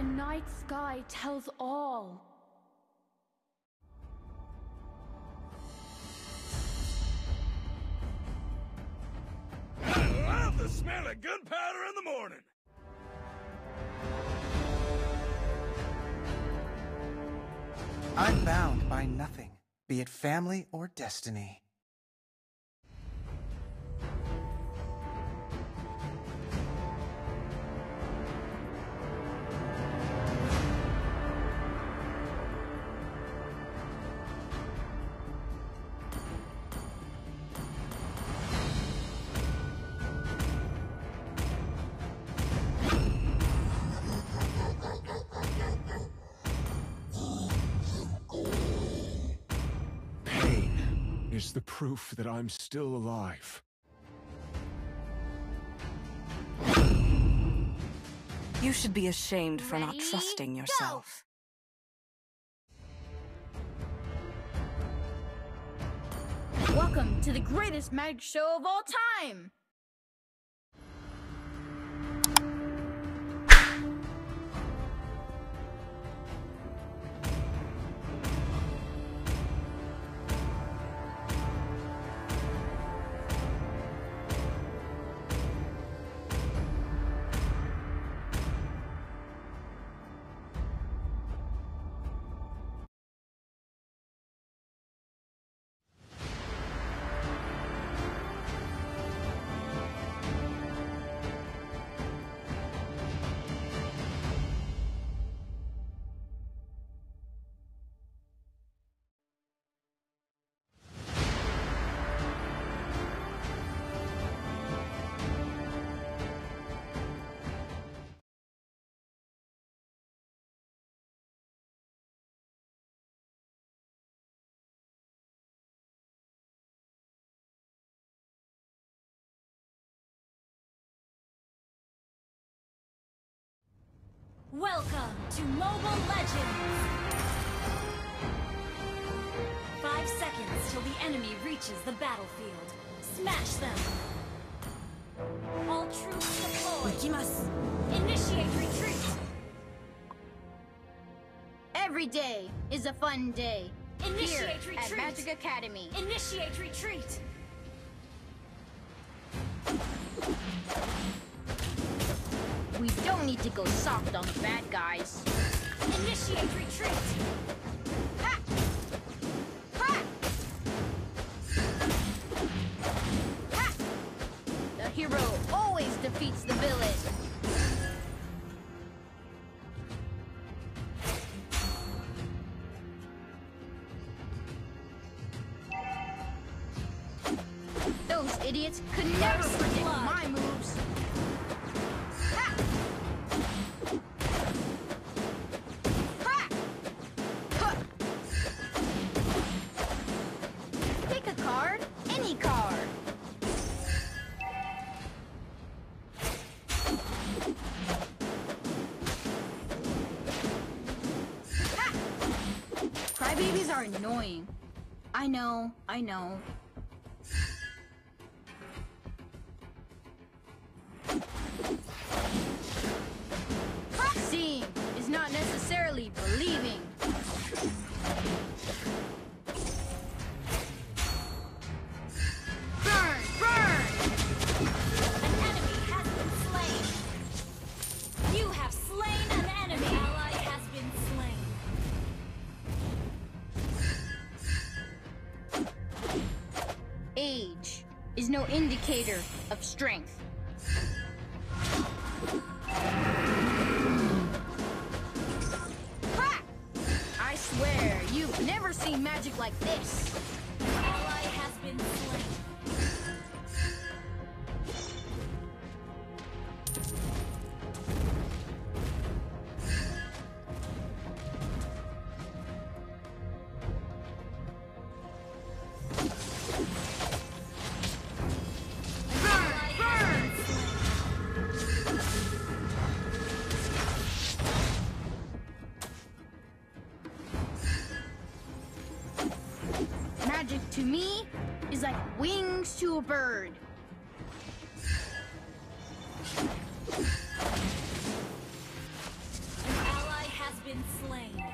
The night sky tells all. I love the smell of gunpowder in the morning. I'm bound by nothing, be it family or destiny. Is the proof that I'm still alive. You should be ashamed for not Ready, trusting go! yourself. Welcome to the greatest magic show of all time! Welcome to Mobile Legends! Five seconds till the enemy reaches the battlefield. Smash them! All troops deployed! Initiate retreat! Every day is a fun day. Initiate Here at! Magic Academy. Initiate retreat! We don't need to go soft on the bad guys. Initiate retreat! Ha! Ha! Ha! The hero always defeats the villain. Those idiots could never predict my moves. Crybabies are annoying. I know, I know. Indicator of strength. Ha! I swear, you've never seen magic like this. magic to me is like wings to a bird. An ally has been slain.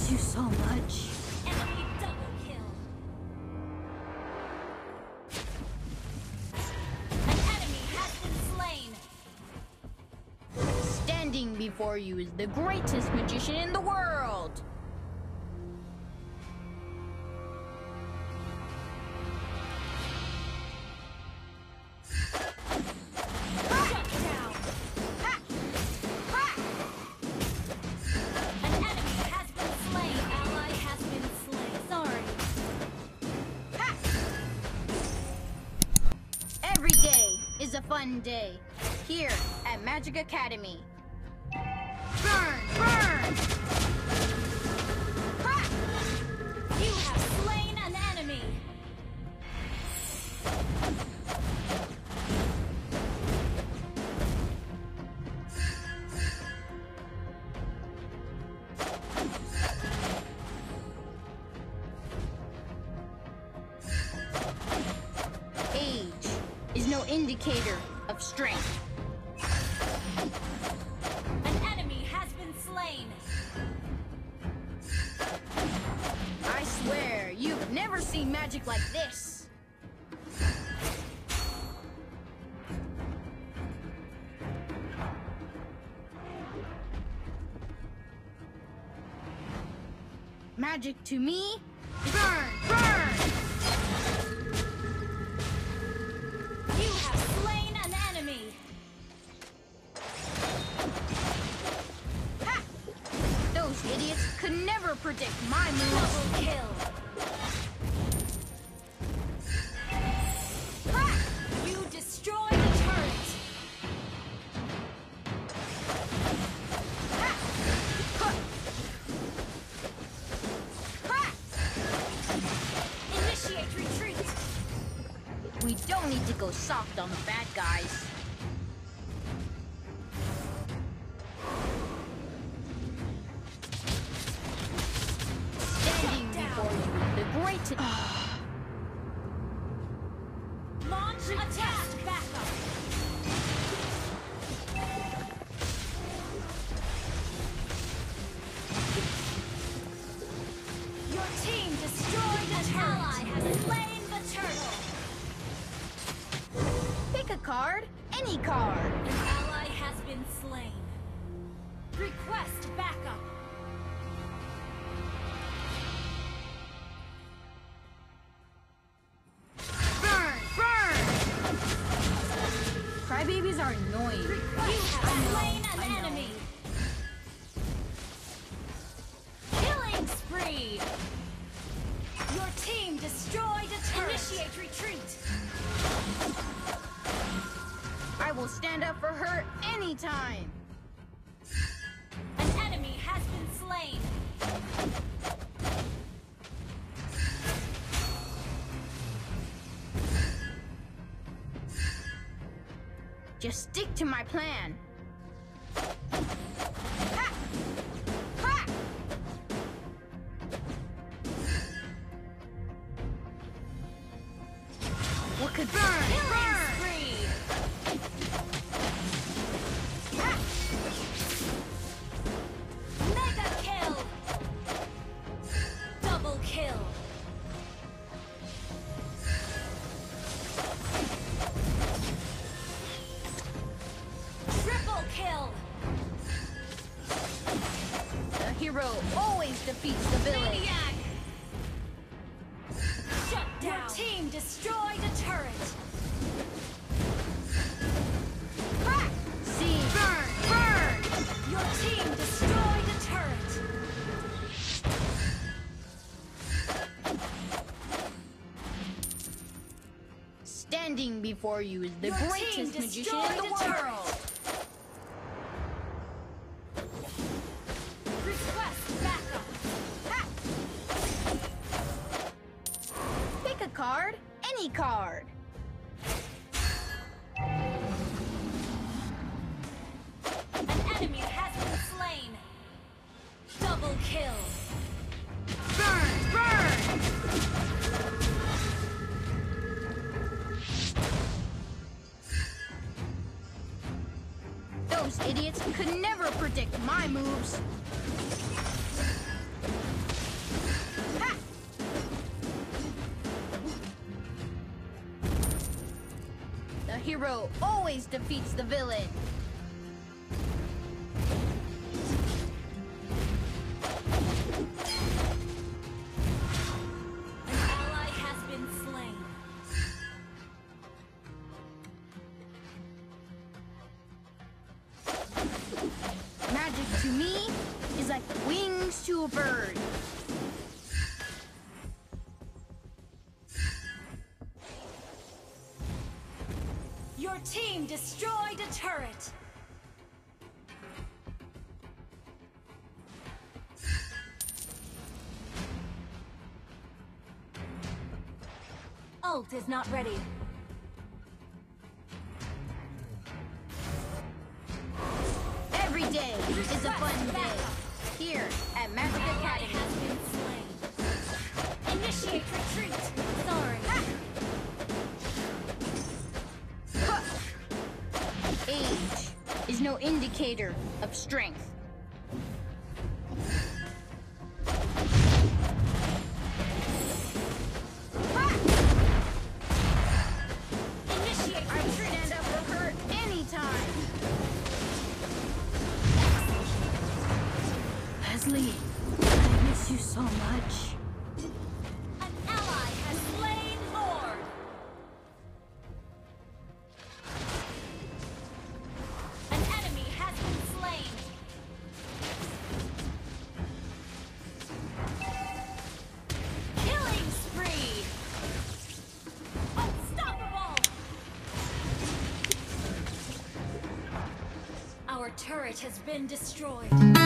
Miss you so much. Enemy double kill. An enemy has been slain. Standing before you is the greatest magician in the world. Fun day here at Magic Academy. Burn, burn! Ha! You have slain an enemy. Age is no indicator strength. An enemy has been slain. I swear, you've never seen magic like this. Magic to me, could never predict my. Double kill. Ha! You destroyed the turret. Ha! Initiate retreat. We don't need to go soft on the bad guys. Great. Launch attack. Backup. Your team destroyed a turret. ally has slain the turtle. Pick a card, any card. Initiate retreat. I will stand up for her anytime. An enemy has been slain. Just stick to my plan. Could burn? Killing Burn! Mega kill. Double kill. Triple kill. The hero always defeats the villain. Maniac. Shut down. Your team destroyed a Standing before you is the greatest magician in the world! idiots could never predict my moves. Ha! The hero always defeats the villain. bird. Your team destroyed a turret. Ult is not ready. Age is no indicator of strength. has been destroyed.